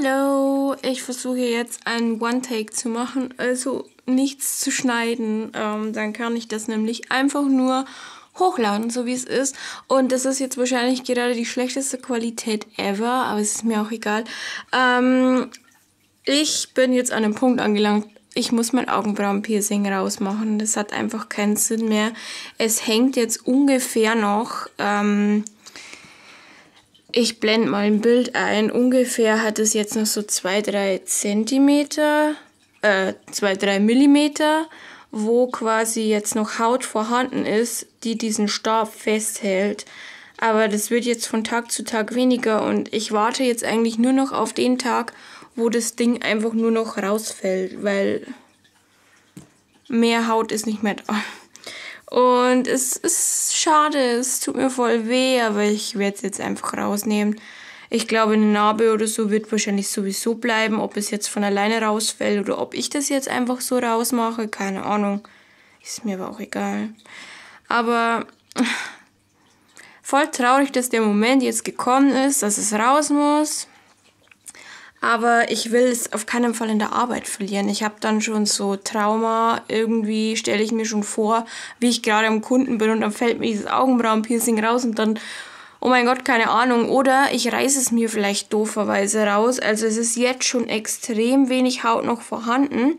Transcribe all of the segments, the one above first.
Hallo, ich versuche jetzt einen One-Take zu machen, also nichts zu schneiden. Ähm, dann kann ich das nämlich einfach nur hochladen, so wie es ist. Und das ist jetzt wahrscheinlich gerade die schlechteste Qualität ever, aber es ist mir auch egal. Ähm, ich bin jetzt an einem Punkt angelangt, ich muss mein Augenbrauenpiercing rausmachen. Das hat einfach keinen Sinn mehr. Es hängt jetzt ungefähr noch. Ähm, ich blende mal ein Bild ein. Ungefähr hat es jetzt noch so 2-3 Zentimeter, äh, 2-3 Millimeter, wo quasi jetzt noch Haut vorhanden ist, die diesen Stab festhält. Aber das wird jetzt von Tag zu Tag weniger und ich warte jetzt eigentlich nur noch auf den Tag, wo das Ding einfach nur noch rausfällt, weil mehr Haut ist nicht mehr da. Und es ist schade, es tut mir voll weh, aber ich werde es jetzt einfach rausnehmen. Ich glaube, eine Narbe oder so wird wahrscheinlich sowieso bleiben, ob es jetzt von alleine rausfällt oder ob ich das jetzt einfach so rausmache, keine Ahnung. Ist mir aber auch egal. Aber voll traurig, dass der Moment jetzt gekommen ist, dass es raus muss. Aber ich will es auf keinen Fall in der Arbeit verlieren. Ich habe dann schon so Trauma. Irgendwie stelle ich mir schon vor, wie ich gerade am Kunden bin und dann fällt mir dieses Augenbrauenpiercing raus und dann, oh mein Gott, keine Ahnung. Oder ich reiße es mir vielleicht dooferweise raus. Also es ist jetzt schon extrem wenig Haut noch vorhanden.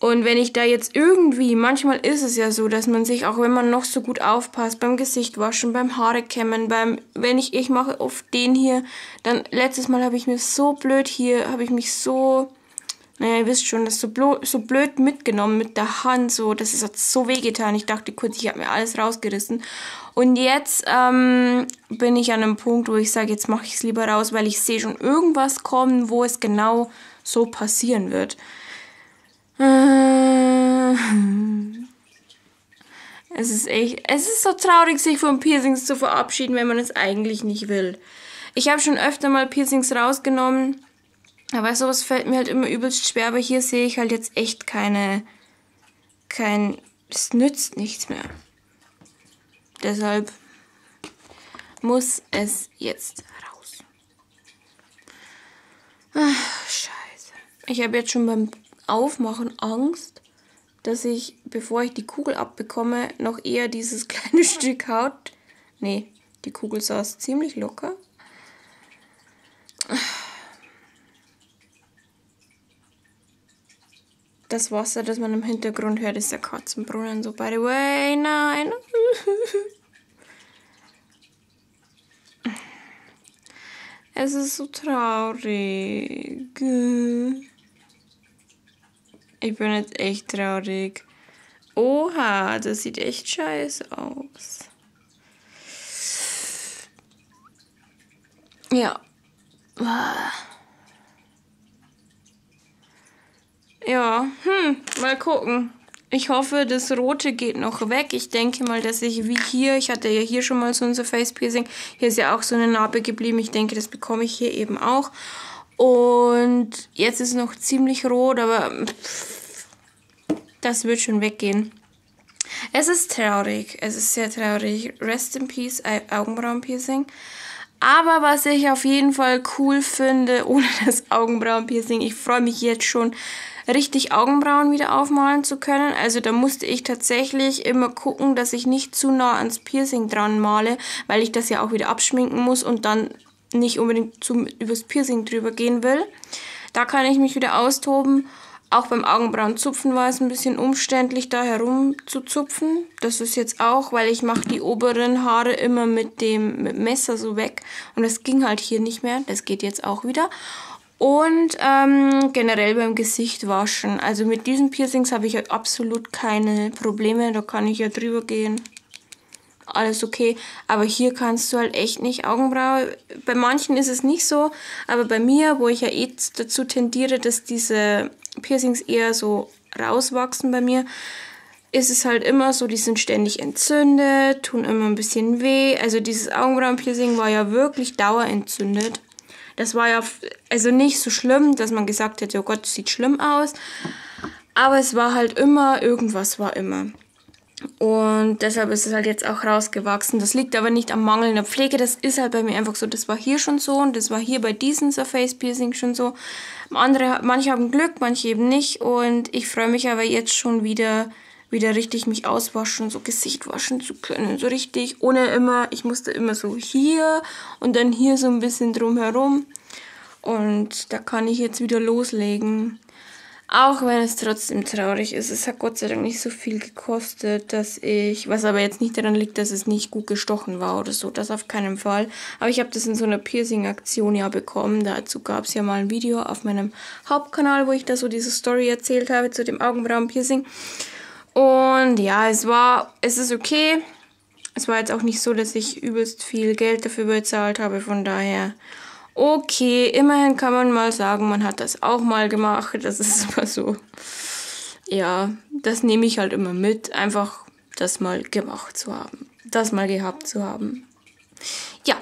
Und wenn ich da jetzt irgendwie, manchmal ist es ja so, dass man sich, auch wenn man noch so gut aufpasst, beim Gesicht waschen, beim Haare kämmen, beim, wenn ich, ich mache oft den hier, dann letztes Mal habe ich mir so blöd hier, habe ich mich so, naja, ihr wisst schon, das so, blöd, so blöd mitgenommen mit der Hand, so, das ist so wehgetan. Ich dachte kurz, ich habe mir alles rausgerissen. Und jetzt ähm, bin ich an einem Punkt, wo ich sage, jetzt mache ich es lieber raus, weil ich sehe schon irgendwas kommen, wo es genau so passieren wird. Äh. Es ist echt, es ist so traurig, sich von Piercings zu verabschieden, wenn man es eigentlich nicht will. Ich habe schon öfter mal Piercings rausgenommen, aber sowas fällt mir halt immer übelst schwer. Aber hier sehe ich halt jetzt echt keine, kein, es nützt nichts mehr. Deshalb muss es jetzt raus. Ach, scheiße. Ich habe jetzt schon beim Aufmachen Angst, dass ich, bevor ich die Kugel abbekomme, noch eher dieses kleine Stück Haut. Nee, die Kugel saß ziemlich locker. Das Wasser, das man im Hintergrund hört, ist der Katzenbrunnen. So, by the way, nein. Es ist so traurig. Ich bin jetzt echt traurig. Oha, das sieht echt scheiße aus. Ja. Ja, hm, mal gucken. Ich hoffe, das Rote geht noch weg. Ich denke mal, dass ich wie hier, ich hatte ja hier schon mal so unser Face Piercing, hier ist ja auch so eine Narbe geblieben. Ich denke, das bekomme ich hier eben auch. Und jetzt ist es noch ziemlich rot, aber das wird schon weggehen. Es ist traurig, es ist sehr traurig. Rest in Peace, Augenbrauenpiercing. Aber was ich auf jeden Fall cool finde, ohne das Augenbrauenpiercing, ich freue mich jetzt schon, richtig Augenbrauen wieder aufmalen zu können. Also da musste ich tatsächlich immer gucken, dass ich nicht zu nah ans Piercing dran male, weil ich das ja auch wieder abschminken muss und dann nicht unbedingt zum, übers Piercing drüber gehen will. Da kann ich mich wieder austoben. Auch beim Augenbrauenzupfen war es ein bisschen umständlich, da herum zu zupfen. Das ist jetzt auch, weil ich mache die oberen Haare immer mit dem Messer so weg. Und das ging halt hier nicht mehr. Das geht jetzt auch wieder. Und ähm, generell beim Gesicht waschen. Also mit diesen Piercings habe ich absolut keine Probleme. Da kann ich ja drüber gehen alles okay. Aber hier kannst du halt echt nicht Augenbraue. Bei manchen ist es nicht so, aber bei mir, wo ich ja eh dazu tendiere, dass diese Piercings eher so rauswachsen bei mir, ist es halt immer so, die sind ständig entzündet, tun immer ein bisschen weh. Also dieses Augenbrauenpiercing war ja wirklich dauerentzündet. Das war ja also nicht so schlimm, dass man gesagt hätte, oh Gott, sieht schlimm aus. Aber es war halt immer, irgendwas war immer. Und deshalb ist es halt jetzt auch rausgewachsen. Das liegt aber nicht am Mangel in der Pflege. Das ist halt bei mir einfach so. Das war hier schon so und das war hier bei diesem Surface Piercing schon so. Andere, manche haben Glück, manche eben nicht. Und ich freue mich aber jetzt schon wieder, wieder richtig mich auswaschen, so Gesicht waschen zu können. So richtig, ohne immer, ich musste immer so hier und dann hier so ein bisschen drumherum. Und da kann ich jetzt wieder loslegen. Auch wenn es trotzdem traurig ist. Es hat Gott sei Dank nicht so viel gekostet, dass ich, was aber jetzt nicht daran liegt, dass es nicht gut gestochen war oder so, das auf keinen Fall. Aber ich habe das in so einer Piercing-Aktion ja bekommen. Dazu gab es ja mal ein Video auf meinem Hauptkanal, wo ich da so diese Story erzählt habe zu dem Augenbrauen-Piercing. Und ja, es war, es ist okay. Es war jetzt auch nicht so, dass ich übelst viel Geld dafür bezahlt habe, von daher Okay, immerhin kann man mal sagen, man hat das auch mal gemacht. Das ist immer so. Ja, das nehme ich halt immer mit, einfach das mal gemacht zu haben. Das mal gehabt zu haben. Ja,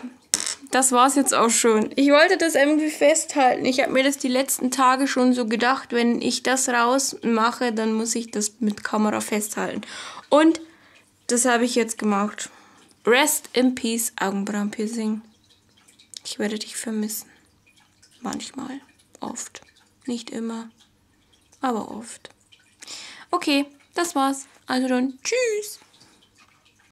das war's jetzt auch schon. Ich wollte das irgendwie festhalten. Ich habe mir das die letzten Tage schon so gedacht, wenn ich das rausmache, dann muss ich das mit Kamera festhalten. Und das habe ich jetzt gemacht. Rest in Peace, Augenbrauenpiercing. Ich werde dich vermissen. Manchmal. Oft. Nicht immer. Aber oft. Okay, das war's. Also dann, tschüss.